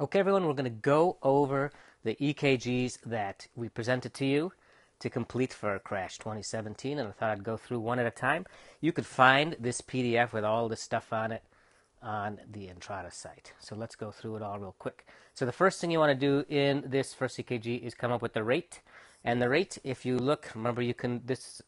Okay, everyone, we're going to go over the EKGs that we presented to you to complete for Crash 2017, and I thought I'd go through one at a time. You could find this PDF with all this stuff on it on the Entrada site. So let's go through it all real quick. So the first thing you want to do in this first EKG is come up with the rate. And the rate, if you look, remember you can, this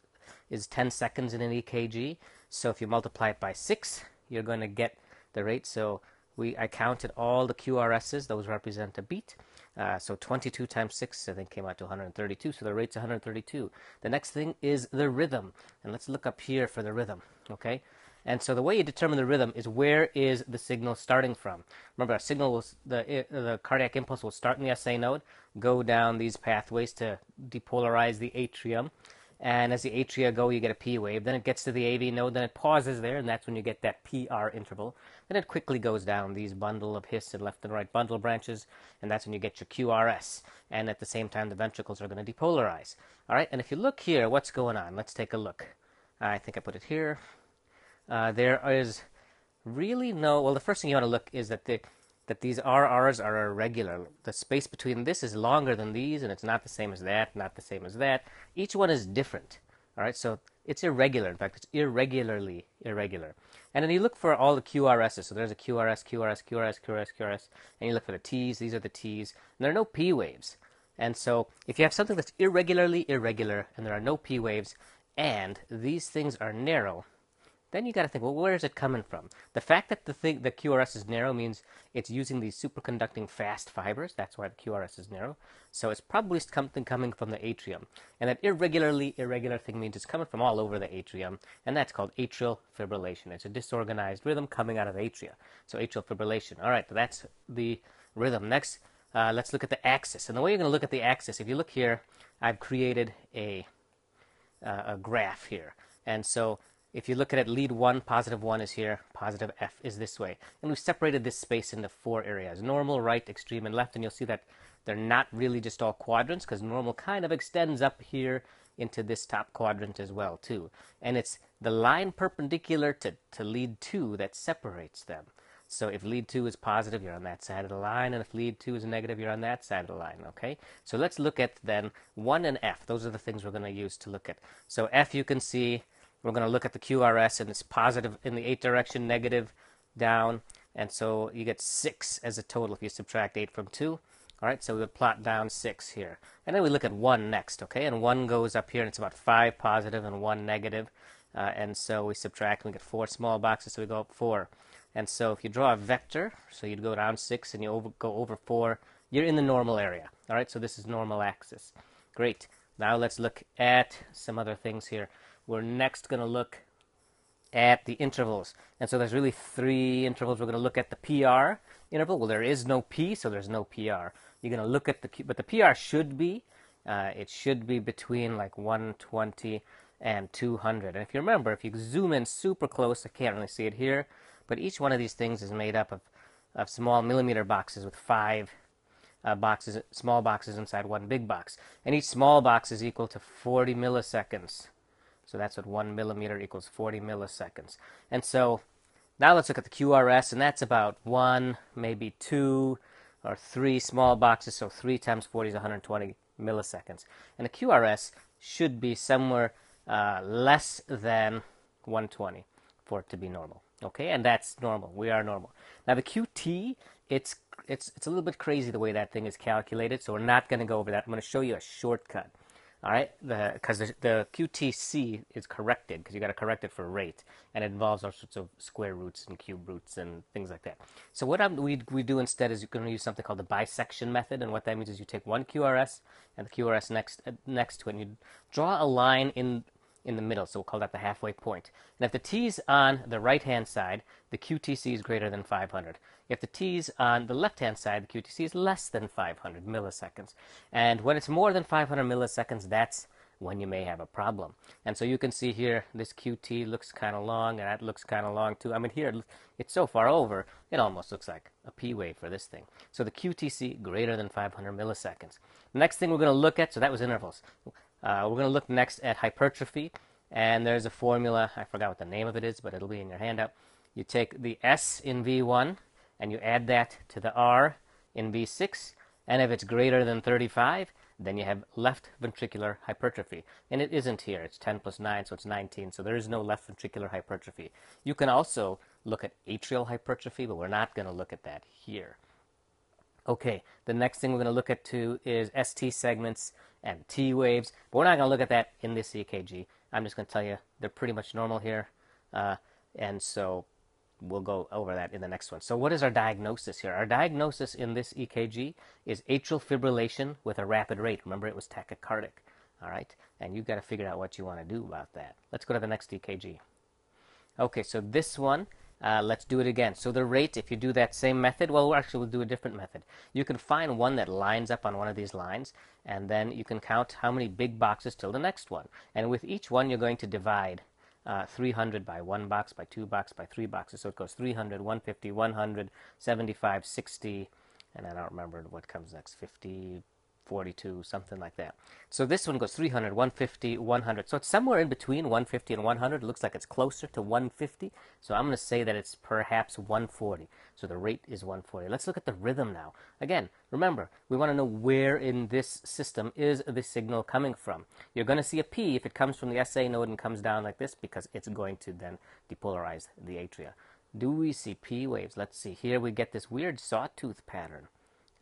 is 10 seconds in an EKG. So if you multiply it by 6, you're going to get the rate. So we I counted all the QRSs; those represent a beat. Uh, so 22 times 6, I think, came out to 132. So the rate's 132. The next thing is the rhythm. And let's look up here for the rhythm, okay? And so the way you determine the rhythm is where is the signal starting from. Remember, a signal will, the, the cardiac impulse will start in the SA node, go down these pathways to depolarize the atrium, and as the atria go, you get a P wave. Then it gets to the AV node, then it pauses there, and that's when you get that PR interval. Then it quickly goes down these bundle of His and left and right bundle branches, and that's when you get your QRS. And at the same time, the ventricles are going to depolarize. All right, and if you look here, what's going on? Let's take a look. I think I put it here. Uh, there is really no. Well, the first thing you want to look is that the that these RRs are irregular. The space between this is longer than these, and it's not the same as that, not the same as that. Each one is different. All right, so it's irregular. In fact, it's irregularly irregular. And then you look for all the QRSs. So there's a QRS, QRS, QRS, QRS, QRS, and you look for the T's. These are the T's. And there are no P waves. And so if you have something that's irregularly irregular, and there are no P waves, and these things are narrow, then you got to think, well, where is it coming from? The fact that the thing, the QRS is narrow means it's using these superconducting fast fibers. That's why the QRS is narrow. So it's probably something coming from the atrium. And that irregularly irregular thing means it's coming from all over the atrium, and that's called atrial fibrillation. It's a disorganized rhythm coming out of atria. So atrial fibrillation. All right, that's the rhythm. Next, uh, let's look at the axis. And the way you're going to look at the axis, if you look here, I've created a uh, a graph here. And so if you look at it, lead 1, positive 1 is here, positive F is this way. And we've separated this space into four areas, normal, right, extreme, and left. And you'll see that they're not really just all quadrants because normal kind of extends up here into this top quadrant as well, too. And it's the line perpendicular to, to lead 2 that separates them. So if lead 2 is positive, you're on that side of the line, and if lead 2 is negative, you're on that side of the line, okay? So let's look at then 1 and F. Those are the things we're going to use to look at. So F you can see we're going to look at the QRS and it's positive in the 8 direction, negative down. And so you get 6 as a total if you subtract 8 from 2. All right, so we would plot down 6 here. And then we look at 1 next, okay? And 1 goes up here and it's about 5 positive and 1 negative. Uh, and so we subtract and we get 4 small boxes, so we go up 4. And so if you draw a vector, so you'd go down 6 and you over, go over 4, you're in the normal area. All right, so this is normal axis. Great. Now let's look at some other things here we're next going to look at the intervals. And so there's really three intervals. We're going to look at the PR interval. Well, there is no P, so there's no PR. You're going to look at the Q, but the PR should be, uh, it should be between like 120 and 200. And if you remember, if you zoom in super close, I can't really see it here, but each one of these things is made up of, of small millimeter boxes with five uh, boxes, small boxes inside one big box. And each small box is equal to 40 milliseconds. So that's what one millimeter equals 40 milliseconds. And so now let's look at the QRS, and that's about one, maybe two or three small boxes. So three times 40 is 120 milliseconds. And the QRS should be somewhere uh, less than 120 for it to be normal. Okay, and that's normal. We are normal. Now the QT, it's it's it's a little bit crazy the way that thing is calculated. So we're not going to go over that. I'm going to show you a shortcut. All right, because the, the, the, QTC is corrected because you got to correct it for rate, and it involves all sorts of square roots and cube roots and things like that. So what I'm, we we do instead is you're going to use something called the bisection method, and what that means is you take one QRS and the QRS next uh, next to it, and you draw a line in in the middle, so we'll call that the halfway point. And if the t is on the right-hand side, the QTC is greater than 500. If the t is on the left-hand side, the QTC is less than 500 milliseconds. And when it's more than 500 milliseconds, that's when you may have a problem. And so you can see here, this QT looks kind of long, and that looks kind of long too. I mean, here, it's so far over, it almost looks like a P wave for this thing. So the QTC greater than 500 milliseconds. The next thing we're going to look at, so that was intervals. Uh, we're going to look next at hypertrophy, and there's a formula. I forgot what the name of it is, but it'll be in your handout. You take the S in V1, and you add that to the R in V6. And if it's greater than 35, then you have left ventricular hypertrophy. And it isn't here. It's 10 plus 9, so it's 19. So there is no left ventricular hypertrophy. You can also look at atrial hypertrophy, but we're not going to look at that here. Okay, the next thing we're going to look at too is ST segments and T waves. But we're not going to look at that in this EKG. I'm just going to tell you they're pretty much normal here. Uh, and so we'll go over that in the next one. So what is our diagnosis here? Our diagnosis in this EKG is atrial fibrillation with a rapid rate. Remember, it was tachycardic. All right, and you've got to figure out what you want to do about that. Let's go to the next EKG. Okay, so this one, uh, let's do it again. So the rate, if you do that same method, well, actually we'll do a different method. You can find one that lines up on one of these lines, and then you can count how many big boxes till the next one. And with each one, you're going to divide uh, 300 by one box, by two box, by three boxes. So it goes 300, 150, 100, 75, 60, and I don't remember what comes next, 50, 42, something like that. So this one goes 300, 150, 100. So it's somewhere in between 150 and 100. It looks like it's closer to 150. So I'm going to say that it's perhaps 140. So the rate is 140. Let's look at the rhythm now. Again, remember, we want to know where in this system is the signal coming from. You're going to see a P if it comes from the SA node and comes down like this because it's going to then depolarize the atria. Do we see P waves? Let's see. Here we get this weird sawtooth pattern.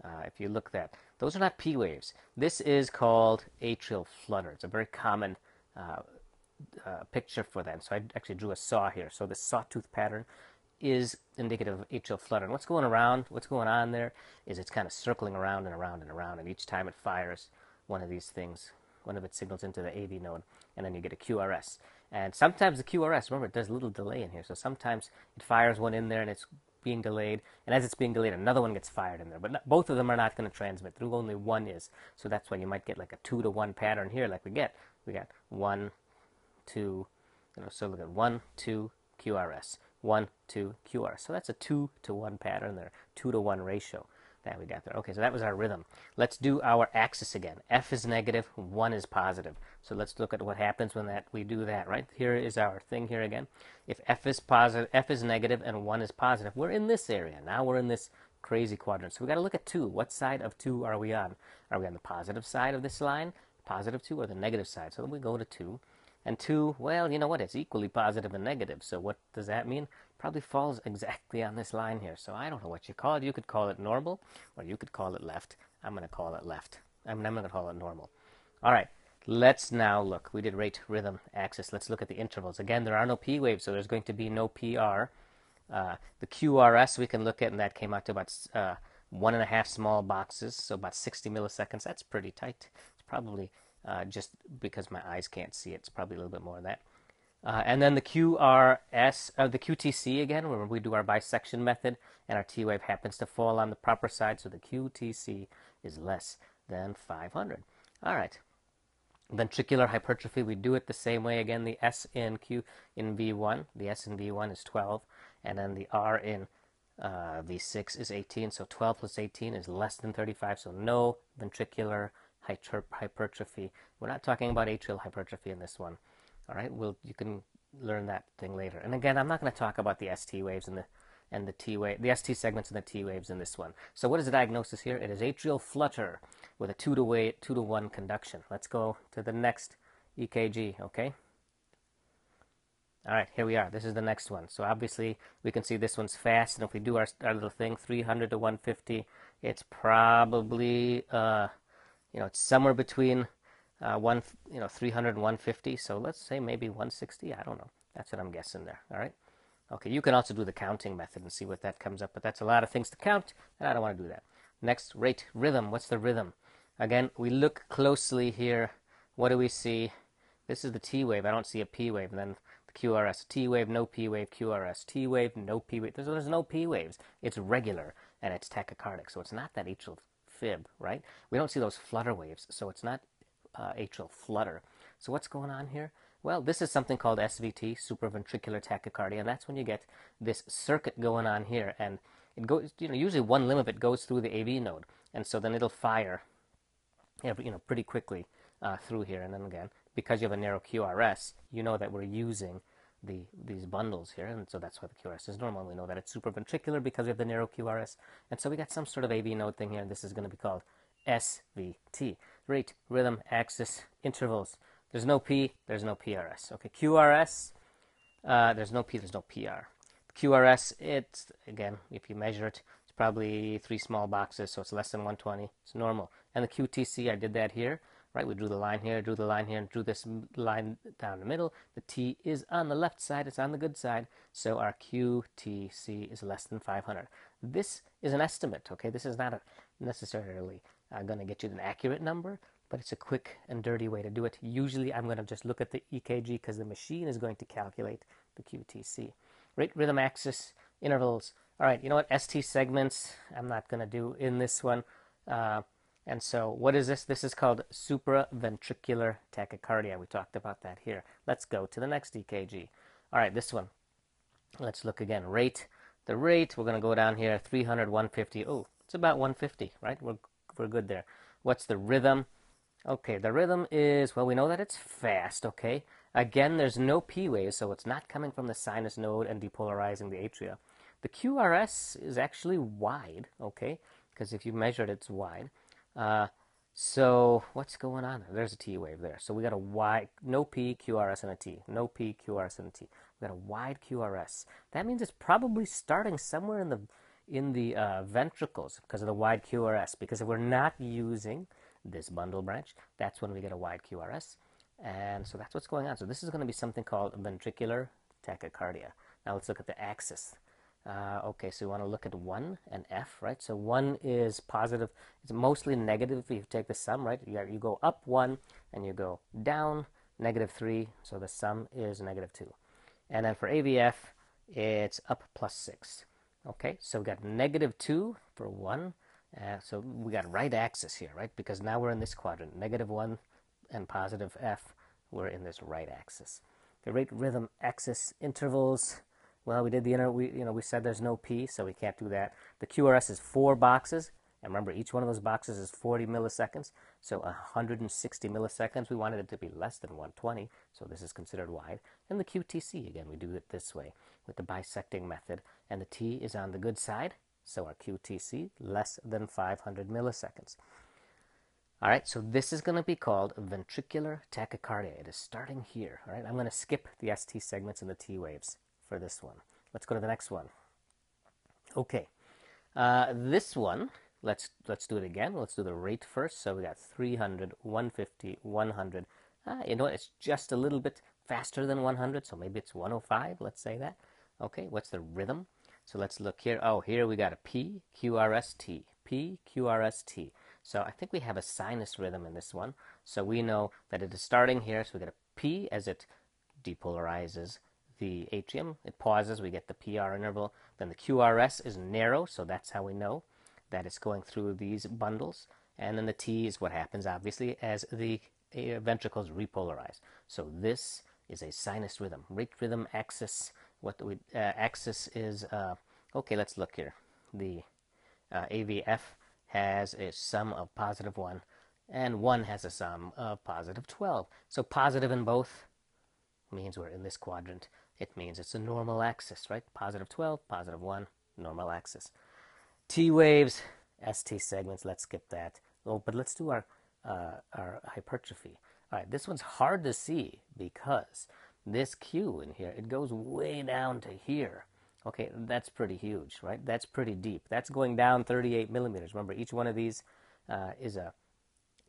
Uh, if you look that, those are not P waves. This is called atrial flutter. It's a very common uh, uh, picture for them. So I actually drew a saw here. So the sawtooth pattern is indicative of atrial flutter. And what's going around, what's going on there is it's kind of circling around and around and around. And each time it fires one of these things, one of its signals into the AV node, and then you get a QRS. And sometimes the QRS, remember, does a little delay in here. So sometimes it fires one in there and it's being delayed, and as it's being delayed, another one gets fired in there. But not, both of them are not going to transmit through. Only one is. So that's why you might get like a two to one pattern here, like we get. We got one, two. You know, so look at one, two, QRS, one, two, QRS. So that's a two to one pattern there, two to one ratio that we got there. Okay, so that was our rhythm. Let's do our axis again. F is negative, 1 is positive. So let's look at what happens when that we do that, right? Here is our thing here again. If F is positive, F is negative and 1 is positive, we're in this area. Now we're in this crazy quadrant. So we got to look at 2. What side of 2 are we on? Are we on the positive side of this line, positive 2, or the negative side? So then we go to 2. And 2, well, you know what? It's equally positive and negative. So what does that mean? Probably falls exactly on this line here. So I don't know what you call it. You could call it normal, or you could call it left. I'm going to call it left. I'm, I'm going to call it normal. All right. Let's now look. We did rate, rhythm, axis. Let's look at the intervals. Again, there are no P waves, so there's going to be no PR. Uh, the QRS we can look at, and that came out to about uh, one and a half small boxes, so about 60 milliseconds. That's pretty tight. It's probably uh, just because my eyes can't see it. It's probably a little bit more than that. Uh, and then the QRS, uh, the QTC again, where we do our bisection method, and our T wave happens to fall on the proper side, so the QTC is less than 500. All right. Ventricular hypertrophy, we do it the same way again. The S in Q in V1, the S in V1 is 12, and then the R in uh, V6 is 18. So 12 plus 18 is less than 35. So no ventricular hypertrophy. We're not talking about atrial hypertrophy in this one. All right, we'll you can learn that thing later. And again, I'm not going to talk about the ST waves and the and the T wave, the ST segments and the T waves in this one. So what is the diagnosis here? It is atrial flutter with a two to way, two to one conduction. Let's go to the next EKG. Okay. All right, here we are. This is the next one. So obviously we can see this one's fast, and if we do our, our little thing, 300 to 150, it's probably uh, you know it's somewhere between uh, one, you know, 300 and 150. So let's say maybe 160. I don't know. That's what I'm guessing there. All right. Okay. You can also do the counting method and see what that comes up, but that's a lot of things to count, and I don't want to do that. Next, rate rhythm. What's the rhythm? Again, we look closely here. What do we see? This is the T wave. I don't see a P wave. And then the QRS. T wave, no P wave, QRS. T wave, no P wave. There's, there's no P waves. It's regular and it's tachycardic. So it's not that atrial fib, right? We don't see those flutter waves. So it's not uh, atrial flutter. So what's going on here? Well, this is something called SVT, supraventricular tachycardia, and that's when you get this circuit going on here, and it goes, you know, usually one limb of it goes through the AV node, and so then it'll fire, every, you know, pretty quickly uh, through here, and then again, because you have a narrow QRS, you know that we're using the these bundles here, and so that's why the QRS is normal. We know that it's supraventricular because we have the narrow QRS, and so we got some sort of AV node thing here, and this is going to be called SVT. Rate, rhythm, axis, intervals. There's no P, there's no PRS. Okay, QRS, uh, there's no P, there's no PR. QRS, it's, again, if you measure it, it's probably three small boxes, so it's less than 120. It's normal. And the QTC, I did that here, right? We drew the line here, drew the line here, and drew this line down the middle. The T is on the left side, it's on the good side, so our QTC is less than 500. This is an estimate, okay? This is not a necessarily uh, going to get you an accurate number, but it's a quick and dirty way to do it. Usually I'm going to just look at the EKG because the machine is going to calculate the QTC. Rate, rhythm axis, intervals. All right, you know what? ST segments, I'm not going to do in this one. Uh, and so what is this? This is called supraventricular tachycardia. We talked about that here. Let's go to the next EKG. All right, this one. Let's look again. Rate. The rate, we're going to go down here, 300, 150. Oh, it's about 150, right? We're, we're good there. What's the rhythm? Okay, the rhythm is, well, we know that it's fast, okay? Again, there's no P wave, so it's not coming from the sinus node and depolarizing the atria. The QRS is actually wide, okay? Because if you measure it, it's wide. Uh, so what's going on? There's a T wave there. So we got a wide, no P, QRS, and a T. No P, QRS, and a T. We got a wide QRS. That means it's probably starting somewhere in the in the uh, ventricles because of the wide QRS. Because if we're not using this bundle branch, that's when we get a wide QRS. And so that's what's going on. So this is going to be something called ventricular tachycardia. Now let's look at the axis. Uh, okay, so you want to look at 1 and F, right? So 1 is positive. It's mostly negative if you take the sum, right? You, you go up 1 and you go down negative 3. So the sum is negative 2. And then for AVF, it's up plus 6. Okay, so we got negative 2 for 1. Uh, so we got right axis here, right? Because now we're in this quadrant. Negative 1 and positive F, we're in this right axis. The rate rhythm axis intervals, well, we did the inner, we, you know, we said there's no P, so we can't do that. The QRS is four boxes. And remember, each one of those boxes is 40 milliseconds. So 160 milliseconds, we wanted it to be less than 120. So this is considered wide. And the QTC, again, we do it this way with the bisecting method. And the T is on the good side. So our QTC, less than 500 milliseconds. All right, so this is going to be called ventricular tachycardia. It is starting here. All right, I'm going to skip the ST segments and the T waves for this one. Let's go to the next one. Okay, uh, this one, let's let's do it again. Let's do the rate first. So we got 300, 150, 100. Uh, you know? It's just a little bit faster than 100, so maybe it's 105. Let's say that. Okay, what's the rhythm? So let's look here. Oh, here we got a P, Q, R, S, T. P, Q, R, S, T. So I think we have a sinus rhythm in this one. So we know that it is starting here. So we get a P as it depolarizes the atrium. It pauses, we get the PR interval. Then the QRS is narrow, so that's how we know that it's going through these bundles. And then the T is what happens, obviously, as the uh, ventricles repolarize. So this is a sinus rhythm. Rate rhythm axis, what we, uh, axis is, uh, okay, let's look here. The uh, AVF has a sum of positive 1, and 1 has a sum of positive 12. So positive in both means we're in this quadrant it means it's a normal axis, right? Positive 12, positive 1, normal axis. T waves, ST segments, let's skip that. Oh, but let's do our, uh, our hypertrophy. All right, this one's hard to see because this Q in here, it goes way down to here. Okay, that's pretty huge, right? That's pretty deep. That's going down 38 millimeters. Remember, each one of these uh, is a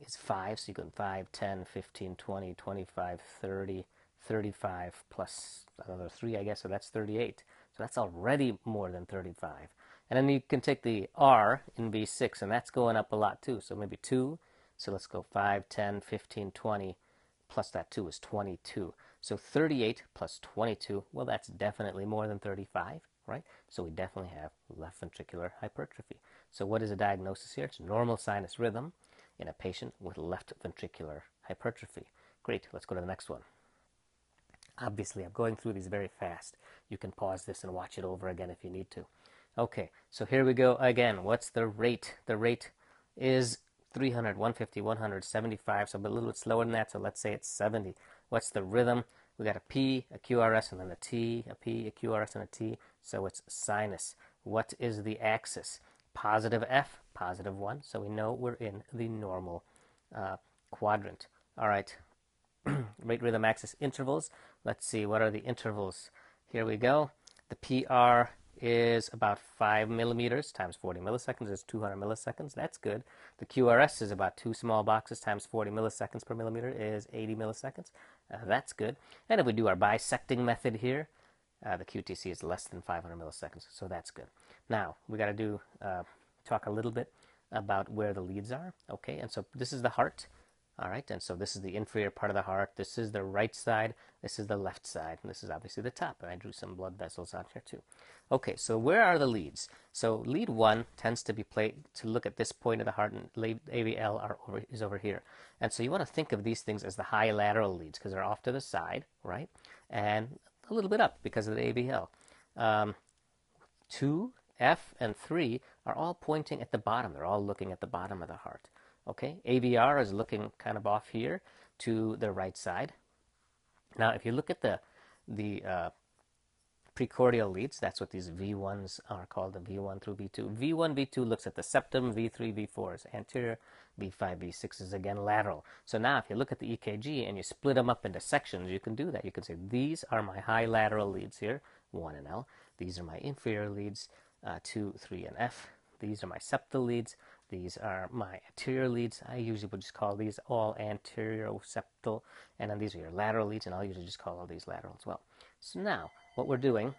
is 5, so you can 5, 10, 15, 20, 25, 30, 35 plus another 3, I guess, so that's 38. So that's already more than 35. And then you can take the R in V6, and that's going up a lot too. So maybe 2. So let's go 5, 10, 15, 20, plus that 2 is 22. So 38 plus 22, well, that's definitely more than 35, right? So we definitely have left ventricular hypertrophy. So what is the diagnosis here? It's normal sinus rhythm in a patient with left ventricular hypertrophy. Great, let's go to the next one. Obviously, I'm going through these very fast. You can pause this and watch it over again if you need to. Okay, so here we go again. What's the rate? The rate is 300, 150, 175, so a little bit slower than that, so let's say it's 70. What's the rhythm? We got a P, a QRS, and then a T, a P, a QRS, and a T. So it's sinus. What is the axis? Positive F, positive 1. So we know we're in the normal uh, quadrant. All right. Rate rhythm axis intervals. Let's see, what are the intervals? Here we go. The PR is about 5 millimeters times 40 milliseconds is 200 milliseconds. That's good. The QRS is about two small boxes times 40 milliseconds per millimeter is 80 milliseconds. Uh, that's good. And if we do our bisecting method here, uh, the QTC is less than 500 milliseconds, so that's good. Now, we got to do uh, talk a little bit about where the leads are. Okay, and so this is the heart. All right, and so this is the inferior part of the heart. This is the right side. This is the left side. And this is obviously the top. And I drew some blood vessels on here too. Okay, so where are the leads? So lead one tends to be played to look at this point of the heart, and AVL are over, is over here. And so you want to think of these things as the high lateral leads because they're off to the side, right? And a little bit up because of the AVL. Um, two, F, and three are all pointing at the bottom. They're all looking at the bottom of the heart. Okay, AVR is looking kind of off here to the right side. Now, if you look at the the uh, precordial leads, that's what these V1s are called, the V1 through V2. V1, V2 looks at the septum, V3, V4 is anterior, V5, V6 is again lateral. So now if you look at the EKG and you split them up into sections, you can do that. You can say, these are my high lateral leads here, 1 and L. These are my inferior leads, uh, 2, 3, and F. These are my septal leads. These are my anterior leads. I usually would just call these all anterior septal. And then these are your lateral leads, and I'll usually just call all these lateral as well. So now, what we're doing